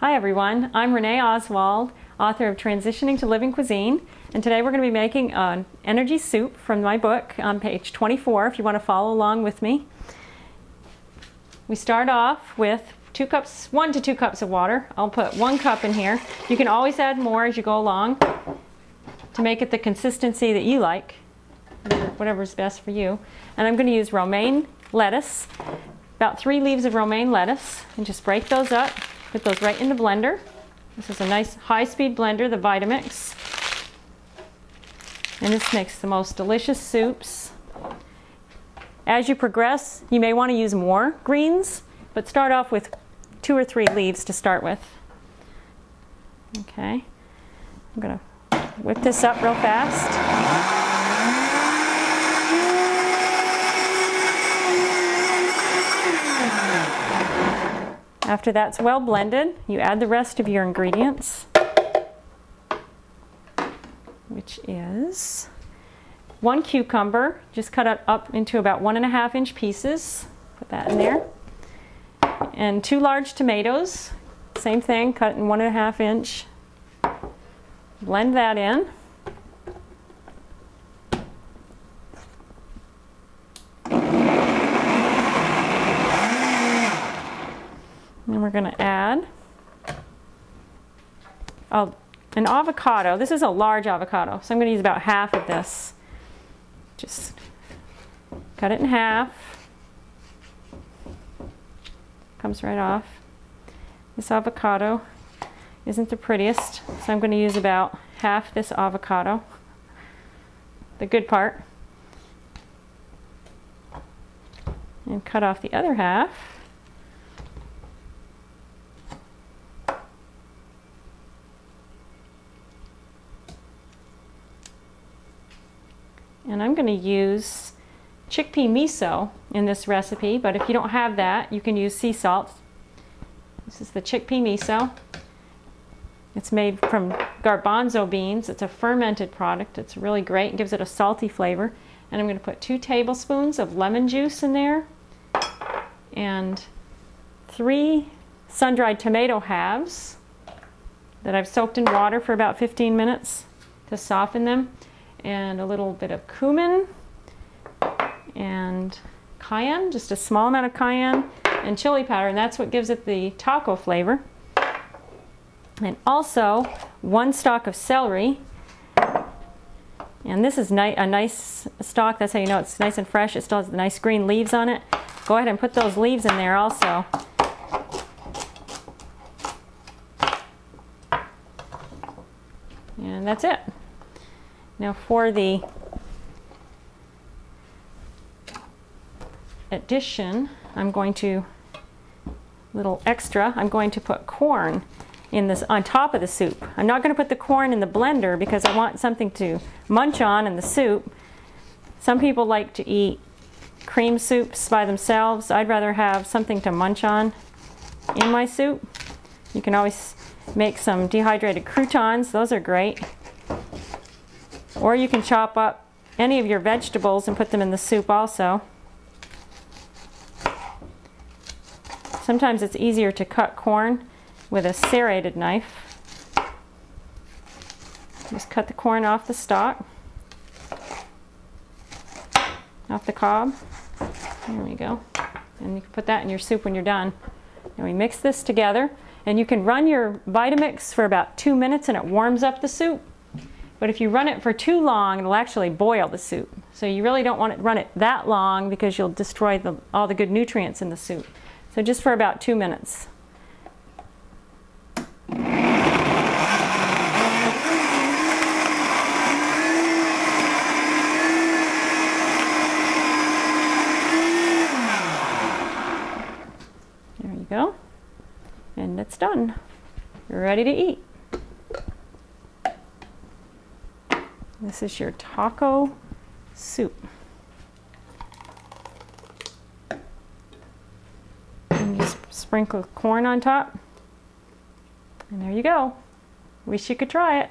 Hi everyone, I'm Rene Oswald, author of Transitioning to Living Cuisine, and today we're going to be making an energy soup from my book on page 24 if you want to follow along with me. We start off with two cups, one to two cups of water. I'll put one cup in here. You can always add more as you go along to make it the consistency that you like, whatever's best for you. And I'm going to use romaine lettuce, about three leaves of romaine lettuce, and just break those up. Put those right in the blender. This is a nice high-speed blender, the Vitamix. And this makes the most delicious soups. As you progress, you may want to use more greens, but start off with two or three leaves to start with. Okay, I'm going to whip this up real fast. After that's well blended, you add the rest of your ingredients, which is one cucumber, just cut it up into about one and a half inch pieces. Put that in there. And two large tomatoes, same thing, cut in one and a half inch. Blend that in. We're going to add oh, an avocado. This is a large avocado, so I'm going to use about half of this. Just cut it in half. Comes right off. This avocado isn't the prettiest, so I'm going to use about half this avocado, the good part, and cut off the other half. And I'm going to use chickpea miso in this recipe, but if you don't have that, you can use sea salt. This is the chickpea miso. It's made from garbanzo beans. It's a fermented product. It's really great. It gives it a salty flavor. And I'm going to put two tablespoons of lemon juice in there and three sun-dried tomato halves that I've soaked in water for about 15 minutes to soften them and a little bit of cumin and cayenne, just a small amount of cayenne and chili powder, and that's what gives it the taco flavor. And also one stalk of celery. And this is ni a nice stalk, that's how you know it's nice and fresh. It still has the nice green leaves on it. Go ahead and put those leaves in there also. And that's it. Now for the addition, I'm going to, little extra, I'm going to put corn in this on top of the soup. I'm not going to put the corn in the blender because I want something to munch on in the soup. Some people like to eat cream soups by themselves. I'd rather have something to munch on in my soup. You can always make some dehydrated croutons. Those are great. Or you can chop up any of your vegetables and put them in the soup also. Sometimes it's easier to cut corn with a serrated knife. Just cut the corn off the stalk, off the cob. There we go. And you can put that in your soup when you're done. And we mix this together and you can run your Vitamix for about two minutes and it warms up the soup. But if you run it for too long, it'll actually boil the soup. So you really don't want to run it that long because you'll destroy the, all the good nutrients in the soup. So just for about two minutes. There you go. And it's done. You're ready to eat. This is your taco soup. And you sprinkle corn on top. And there you go. Wish you could try it.